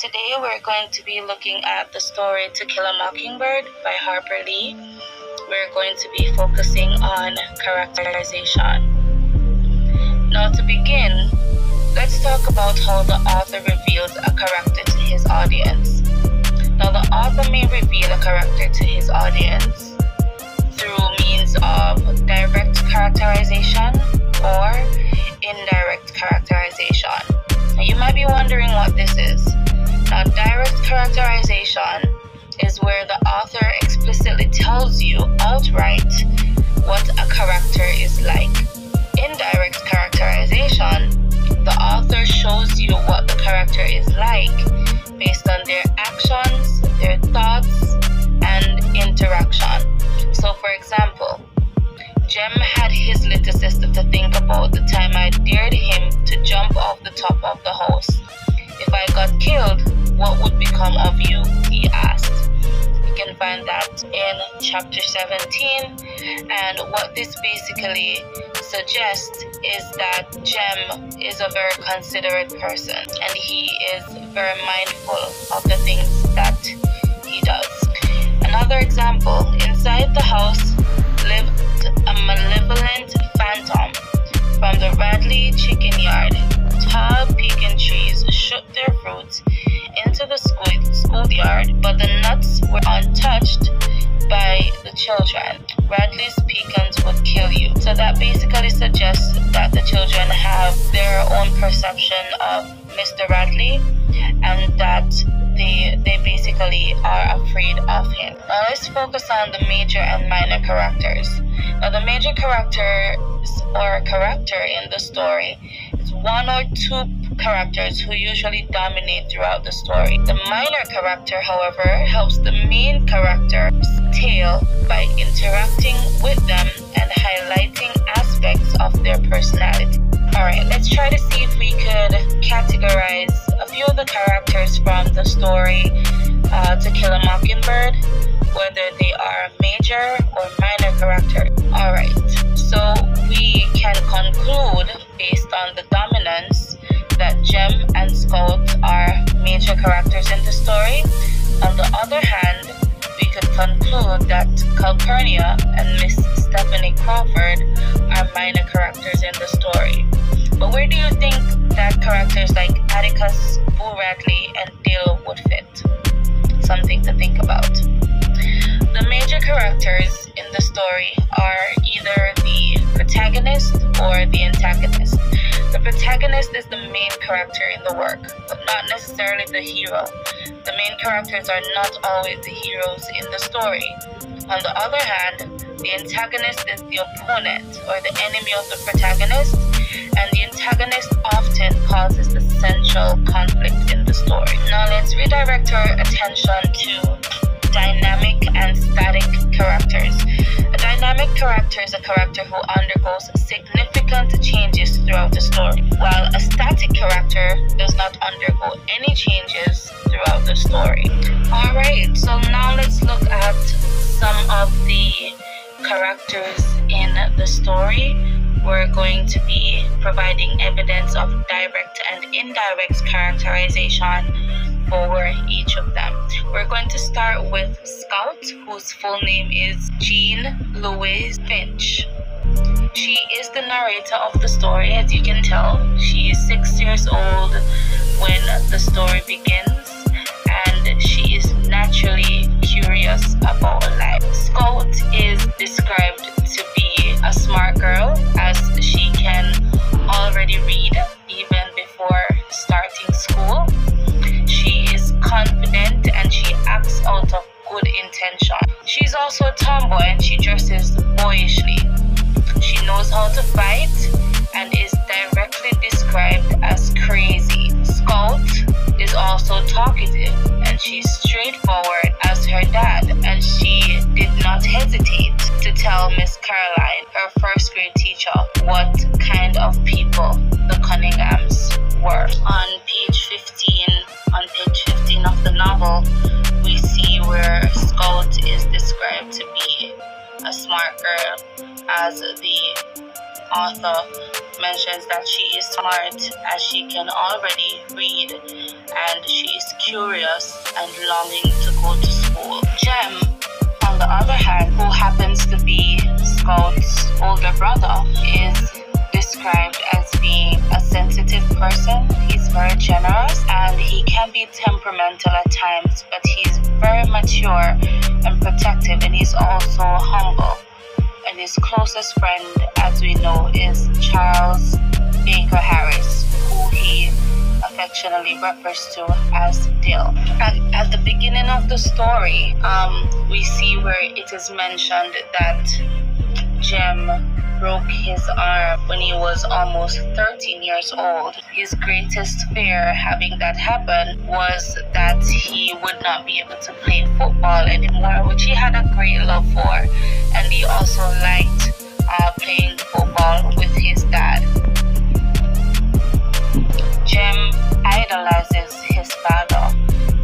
Today we're going to be looking at the story To Kill a Mockingbird by Harper Lee. We're going to be focusing on characterization. Now, to begin, let's talk about how the author reveals a character to his audience. Now, the author may reveal a character to his audience through means of direct characterization or indirect characterization. Now, you might be wondering what this is. Now, direct characterization is where the author explicitly tells you outright what a character is like. Indirect characterization, the author shows you what the character is like based on their actions, their thoughts, and interaction. So, for example, Jem had his little sister to think about the time I dared him to jump off the top of the house. If I got killed, what would become of you? He asked. You can find that in chapter 17. And what this basically suggests is that Jem is a very considerate person and he is very mindful of the things that he does. Another example inside the house lived a malevolent phantom from the Radley chicken yard. Tall pecan trees shoot their fruits into the schoolyard, but the nuts were untouched by the children. Radley's pecans would kill you. So that basically suggests that the children have their own perception of Mr. Radley and that they they basically are afraid of him. Now let's focus on the major and minor characters. Now the major characters or character in the story one or two characters who usually dominate throughout the story. The minor character, however, helps the main character's tale by interacting with them and highlighting aspects of their personality. Alright, let's try to see if we could categorize a few of the characters from the story uh, To Kill a Mockingbird, whether they are a major or minor characters. Alright, so we can conclude based on the dominance that Jem and Scout are major characters in the story. On the other hand, we could conclude that Calpurnia and Miss Stephanie Crawford are minor characters in the story. But where do you think that characters like Atticus, Boo Radley, and Dale would fit? Something to think about. The major characters in the story are either the protagonist or the antagonist. The protagonist is the main character in the work, but not necessarily the hero. The main characters are not always the heroes in the story. On the other hand, the antagonist is the opponent or the enemy of the protagonist, and the antagonist often causes the central conflict in the story. Now let's redirect our attention to dynamic and static characters. A dynamic character is a character who undergoes significant changes throughout the story, while a static character does not undergo any changes throughout the story. Alright, so now let's look at some of the characters in the story. We're going to be providing evidence of direct and indirect characterization for each of them. We're going to start with Scout, whose full name is Jean Louise Finch. She is the narrator of the story, as you can tell. She is six years old when the story begins, and she is naturally curious about life. Scout mentions that she is smart as she can already read and she is curious and longing to go to school. Jem, on the other hand, who happens to be Scout's older brother, is described as being a sensitive person. He's very generous and he can be temperamental at times, but he's very mature and protective and he's also humble. And his closest friend, as we know, is Charles Baker Harris, who he affectionately refers to as Dill. At, at the beginning of the story, um, we see where it is mentioned that Jem broke his arm when he was almost 13 years old. His greatest fear having that happen was that he would not be able to play football anymore, which he had a great love for. And he also liked uh, playing football with his dad. Jem idolizes his father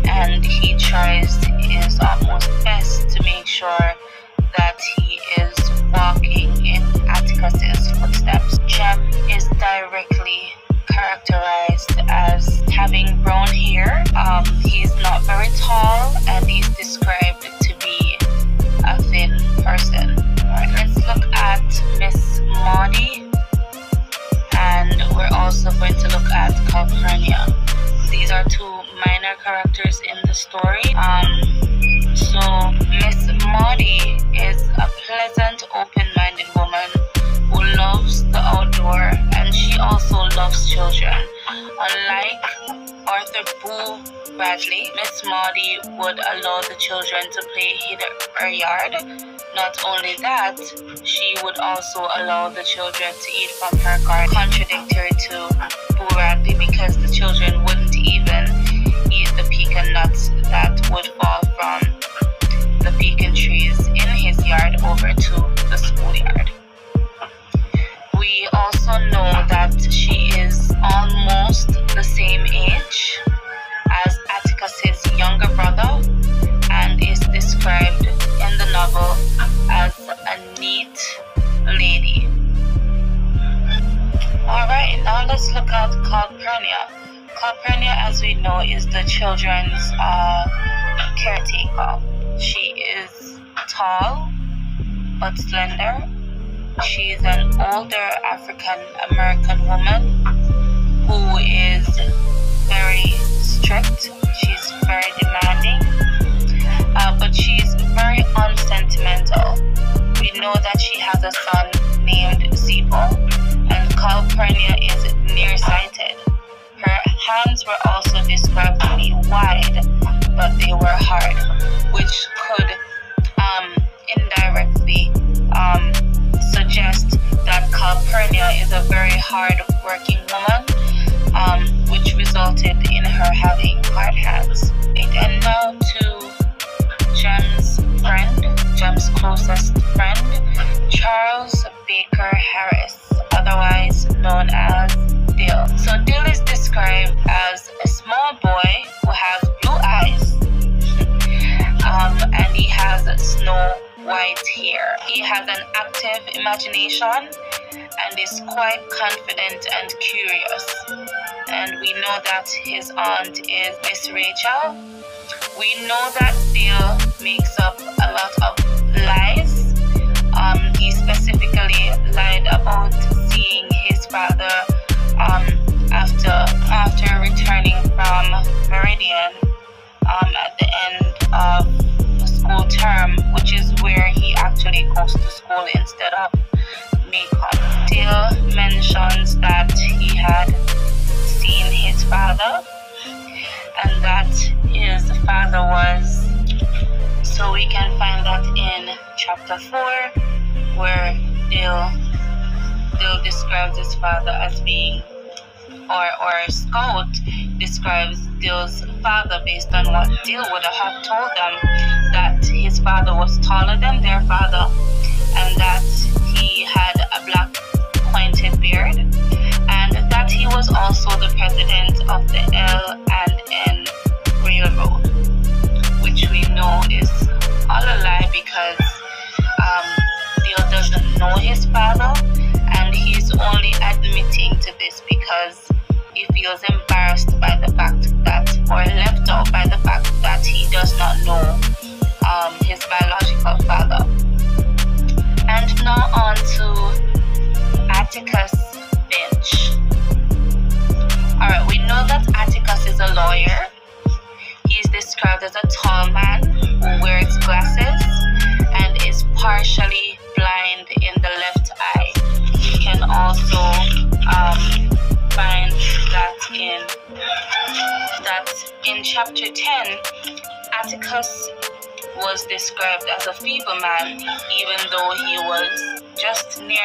and he tries his utmost best to make sure that he is walking Atticus's footsteps. Jem is directly characterized as having brown hair. Um, he's not very tall and he's described to be a thin person. Alright, let's look at Miss Maudie and we're also going to look at Calpurnia. These are two minor characters in the story. Um, Arthur Boo Radley, Miss Maudie would allow the children to play in her yard. Not only that, she would also allow the children to eat from her garden, contradictory to Boo Radley because the children wouldn't even eat the pecan nuts that would fall from as we know, is the children's uh, caretaker. She is tall but slender. She is an older African American woman who is very strict. She's very demanding, uh, but she's very unsentimental. We know that she has a son named Zeebo, and Calpurnia is nearsighted. Her hands were also described to be wide, but they were hard, which could um, indirectly um, suggest that Calpurnia is a very hard working woman, um, which resulted in her having hard hands. And now to Jem's friend, Jem's closest friend, Charles Baker Harris, otherwise known as So Dill is described as a small boy who has blue eyes um, and he has snow white hair. He has an active imagination and is quite confident and curious. And we know that his aunt is Miss Rachel. We know that Dill makes up a lot of lies. Um, he specifically lied about seeing his father um, after after returning from Meridian um, at the end of the school term, which is where he actually goes to school instead of Maycomb. Dill mentions that he had seen his father and that his father was so we can find that in chapter 4 where Dill Dill describes his father as being or or Scout describes Dill's father based on what Dill would have told them that his father was taller than their father and that he had a black pointed beard and that he was also the president of the L and N Railroad, which we know is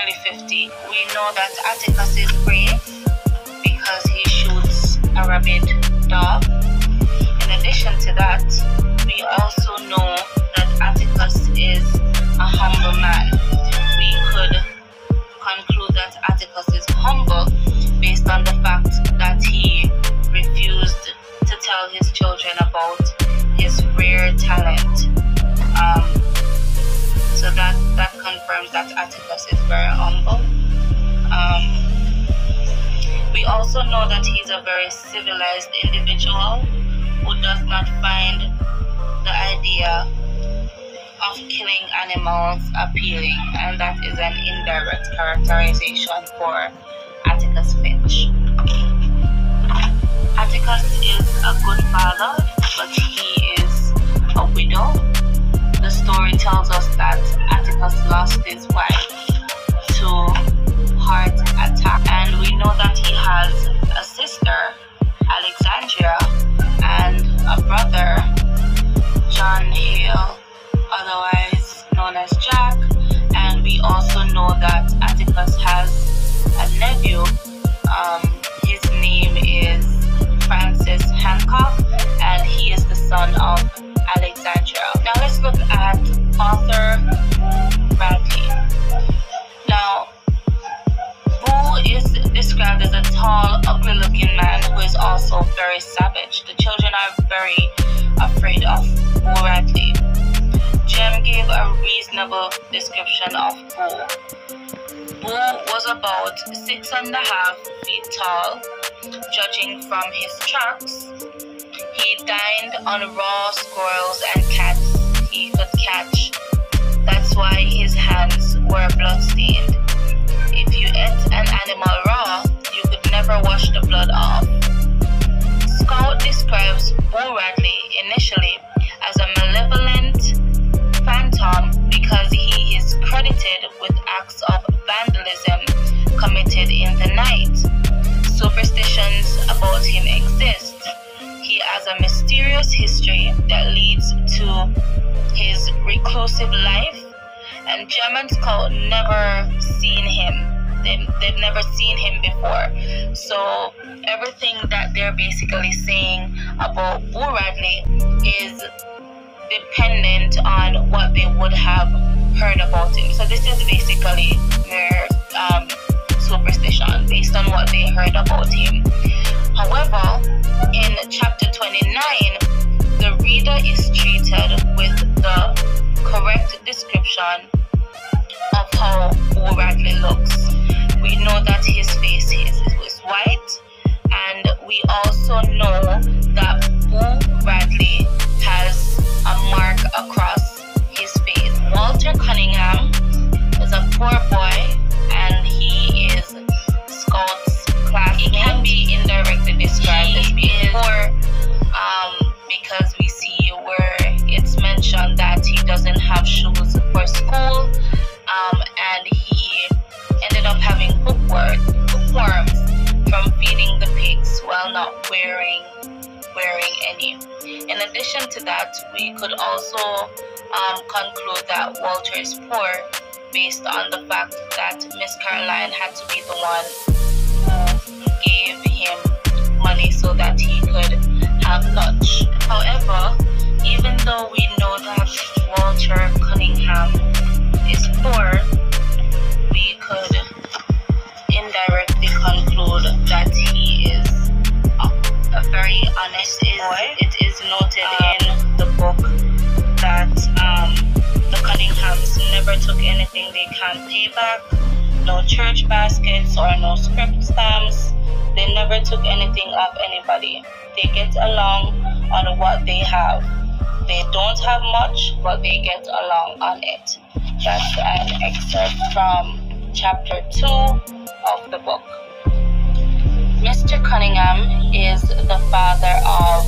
just nearly 50. We know that Atticus is brave because he shoots a rabid dog. In addition to that, we also know that Atticus is a humble man. We could conclude that Atticus is humble based on the fact that he refused to tell his children about his rare talent. Um, so that, that confirms that Atticus is very humble. Um, we also know that he's a very civilized individual who does not find the idea of killing animals appealing, and that is an indirect characterization for Atticus Finch. Atticus is a good father, but he is a widow. The story tells us lost his wife afraid of Radley. Jem gave a reasonable description of Boo. Boo was about six and a half feet tall, judging from his tracks. He dined on raw squirrels and cats he could catch. That's why his hands were bloodstained. If you ate an animal raw, you could never wash the blood off. Scout describes Boo Radley initially as a malevolent phantom because he is credited with acts of vandalism committed in the night. Superstitions about him exist. He has a mysterious history that leads to his reclusive life, and Jem and Scout never seen him. They, they've never seen him before. So everything that they're basically saying about Boo Radley is dependent on what they would have heard about him. So this is basically their um, superstition based on what they heard about him. However, in chapter 29, the reader is treated with the correct description of how Boo Radley looks. We know that his face is, is white, and we also know that Boo Radley has a mark across his face. Walter Cunningham is a poor boy and he addition to that, we could also um, conclude that Walter is poor based on the fact that Miss Caroline had to be the one who gave him money so that he could have lunch. However, even though we know that Walter Cunningham is poor, we could very honest boy. It is noted in the book that um, the Cunninghams never took anything they can't pay back, no church baskets or no scrip stamps. They never took anything off anybody. They get along on what they have. They don't have much, but they get along on it. That's an excerpt from chapter 2 of the book. Mr. Cunningham is the father of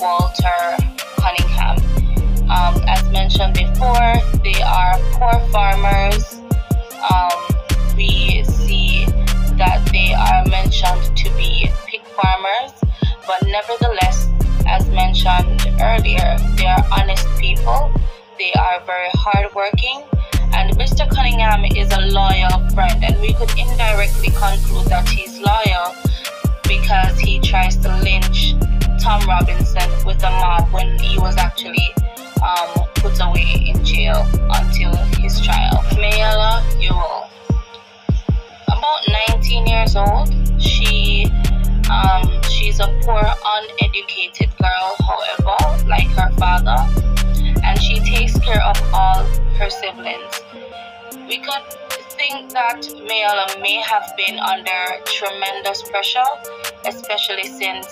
Walter Cunningham. Um, as mentioned before, they are poor farmers. Um, we see that they are mentioned to be pig farmers, but nevertheless, as mentioned earlier, they are honest people. They are very hardworking. And Mr. Cunningham is a loyal friend, and we could indirectly conclude that he's loyal because he tries to lynch Tom Robinson with a mob when he was actually um, put away in jail until his trial. Mayella Ewell, about 19 years old, she um, she's a poor, uneducated girl, however, like her father, and she takes care of all her siblings. We could think that Mayella may have been under tremendous pressure, especially since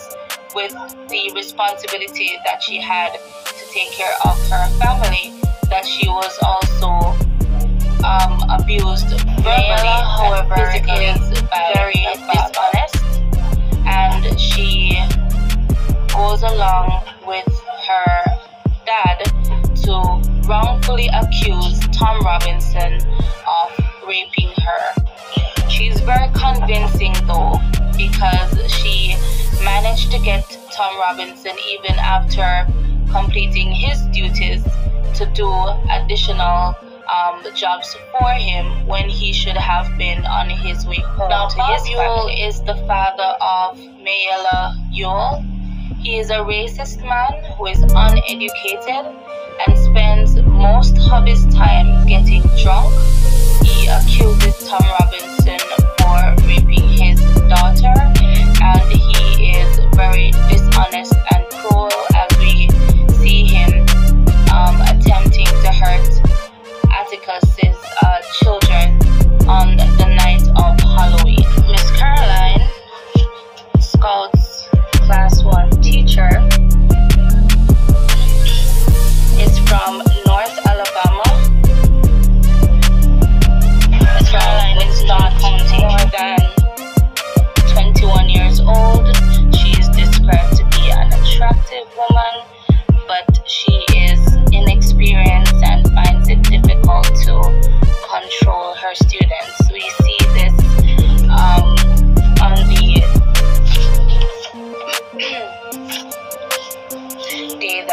with the responsibility that she had to take care of her family, that she was also um, abused verbally, however, physically is very dishonest. And she goes along with her dad to wrongfully accuse Tom Robinson raping her. She's very convincing though because she managed to get Tom Robinson even after completing his duties to do additional um, jobs for him when he should have been on his way home now, to Bob his Ewell is the father of Mayella Ewell. He is a racist man who is uneducated and spends most of his time getting drunk. He accuses Tom Robinson for raping his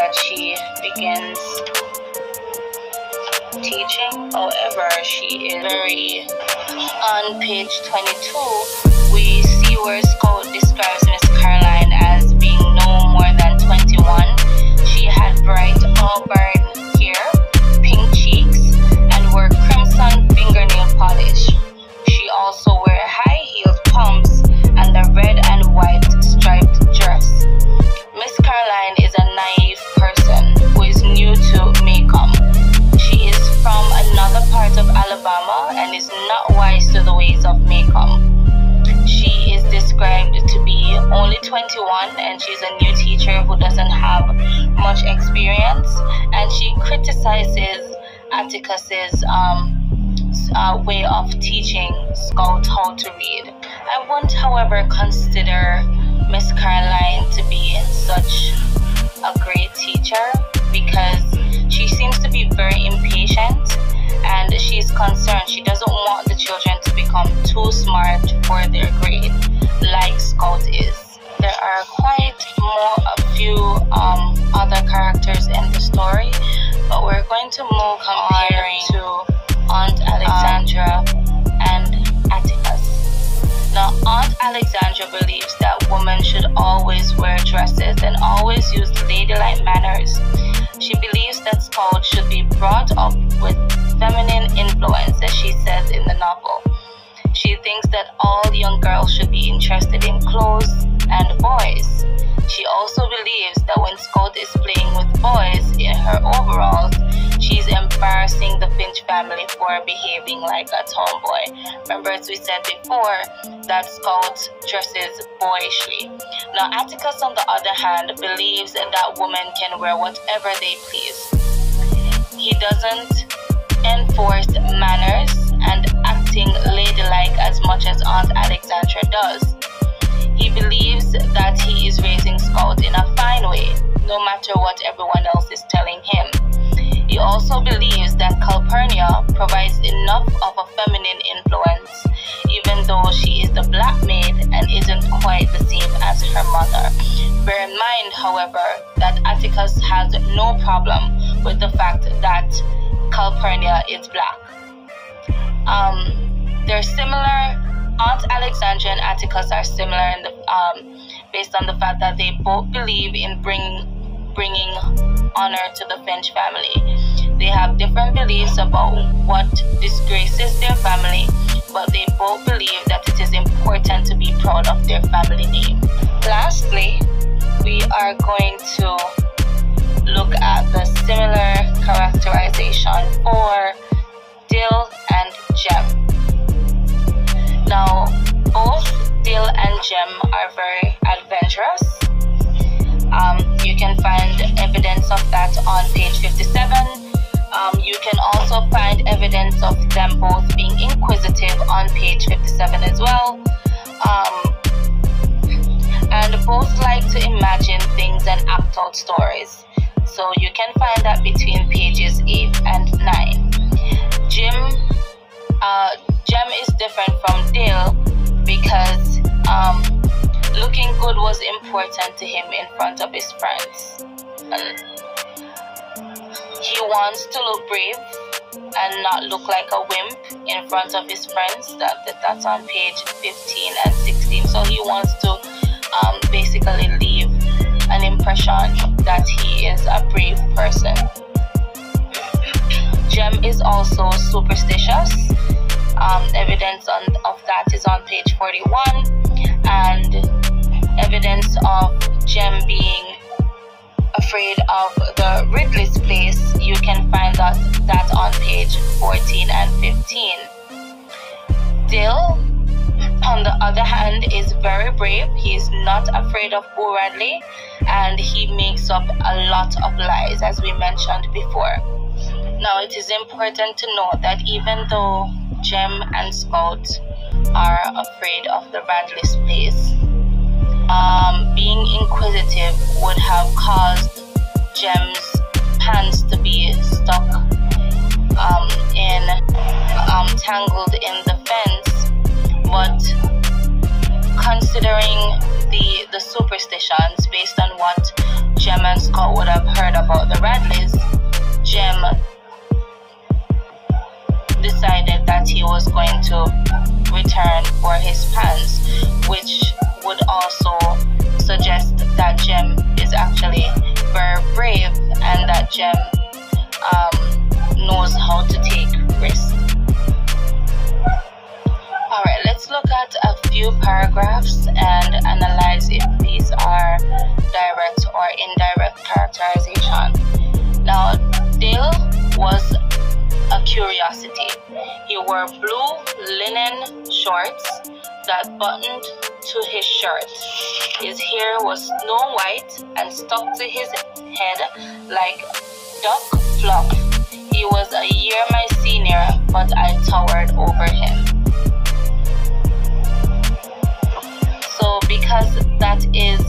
that she begins teaching. However, she is very on page 22. We see where Scout describes Miss Caroline as being no more than 21. She had bright auburn 21 and she's a new teacher who doesn't have much experience and she criticizes Atticus's um, uh, way of teaching Scout how to read. I won't, however, consider Miss Caroline to be such a great teacher because she seems to be very impatient and she's concerned. She doesn't want the children to become too smart for their grade, like Scout is. There are quite more a few um, other characters in the story, but we're going to move comparing to Aunt Alexandra and Atticus. Now, Aunt Alexandra believes that women should always wear dresses and always use ladylike manners. She believes that Scout should be brought up with feminine influence, as she says in the novel. She thinks that all young girls should be interested in clothes and boys. She also believes that when Scout is playing with boys in her overalls, she's embarrassing the Finch family for behaving like a tomboy. Remember, as we said before, that Scout dresses boyishly. Now, Atticus, on the other hand, believes that women can wear whatever they please. He doesn't enforce manners and acting ladylike as much as Aunt Alexandra does. He believes that he is raising Scout in a fine way, no matter what everyone else is telling him. He also believes that Calpurnia provides enough of a feminine influence, even though she is the black maid and isn't quite the same as her mother. Bear in mind, however, that Atticus has no problem with the fact that Calpurnia is black. Um, they're similar Aunt Alexandra and Atticus are similar in the, um, based on the fact that they both believe in bring, bringing honor to the Finch family. They have different beliefs about what disgraces their family, but they both believe that it is important to be proud of their family name. Lastly, we are going to look at the similar characterization for Dill and Jem. Now, both Dill and Jem are very adventurous. Um, you can find evidence of that on page 57. Um, you can also find evidence of them both being inquisitive on page 57 as well. Um, and both like to imagine things and act out stories. So you can find that between pages 8 and 9. Jem uh, Jem is different from Dill because um, looking good was important to him in front of his friends. And he wants to look brave and not look like a wimp in front of his friends. That, that's on page 15 and 16. So he wants to um, basically leave an impression that he is a brave person. Jem is also superstitious um, evidence on, of that is on page 41, and evidence of Jem being afraid of the Radley's place, you can find that, that on page 14 and 15. Dill, on the other hand, is very brave. He's not afraid of Boo Radley and he makes up a lot of lies, as we mentioned before. Now, it is important to note that even though Jem and Scout are afraid of the Radley's place. Um, being inquisitive would have caused Jem's pants to be stuck um, in um, tangled in the fence, but considering the the superstitions based on what Jem and Scout would have heard about the Radleys, Jem decided he was going to return for his pants, which would also suggest that Jem is actually very brave and that Jem um, knows how to take risks. Alright, let's look at a few paragraphs and analyze if these are direct or indirect characterization. Now, Dale was a curiosity. He wore blue linen shorts that buttoned to his shirt. His hair was snow white and stuck to his head like duck fluff. He was a year my senior, but I towered over him. So, because that is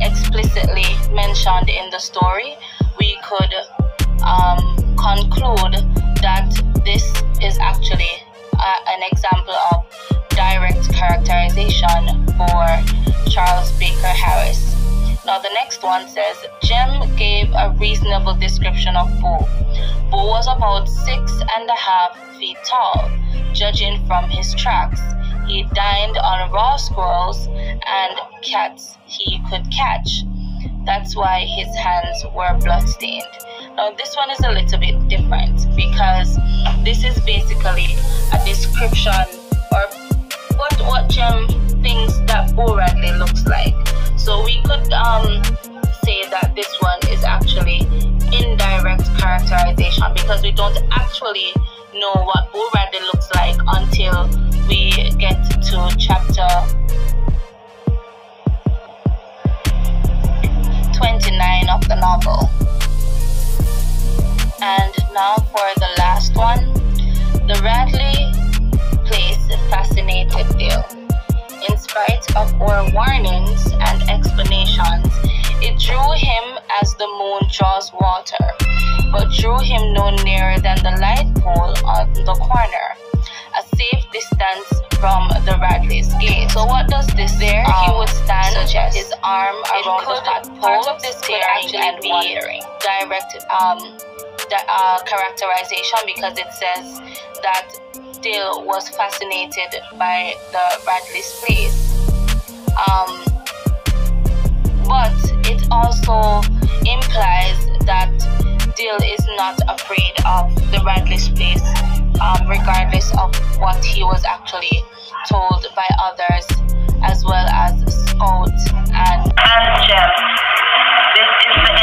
explicitly mentioned in the story, we could um, conclude that this is actually uh, an example of direct characterization for Charles Baker Harris. Now, the next one says Jem gave a reasonable description of Boo. Boo was about six and a half feet tall, judging from his tracks. He dined on raw squirrels and cats he could catch. That's why his hands were bloodstained. Now, this one is a little bit different because this is basically a description or what what Jem thinks that Boo Radley looks like. So we could um, say that this one is actually indirect characterization because we don't actually know what Boo Radley looks like until we get to chapter 29 of the novel. And now for the last one. The Radley place fascinated Dill. In spite of our warnings and explanations, it drew him as the moon draws water, but drew him no nearer than the light pole on the corner, a safe distance from the Radley's gate. So what does this there? Um, he would stand suggest his arm around the flat pole. Part of this could actually be wondering. direct um, uh, characterization because it says that Dale was fascinated by the Radley's place. Um, but it also implies that Dale is not afraid of the Radley's place, um, regardless of what he was actually told by others, as well as Scout and. And Jeff, this is the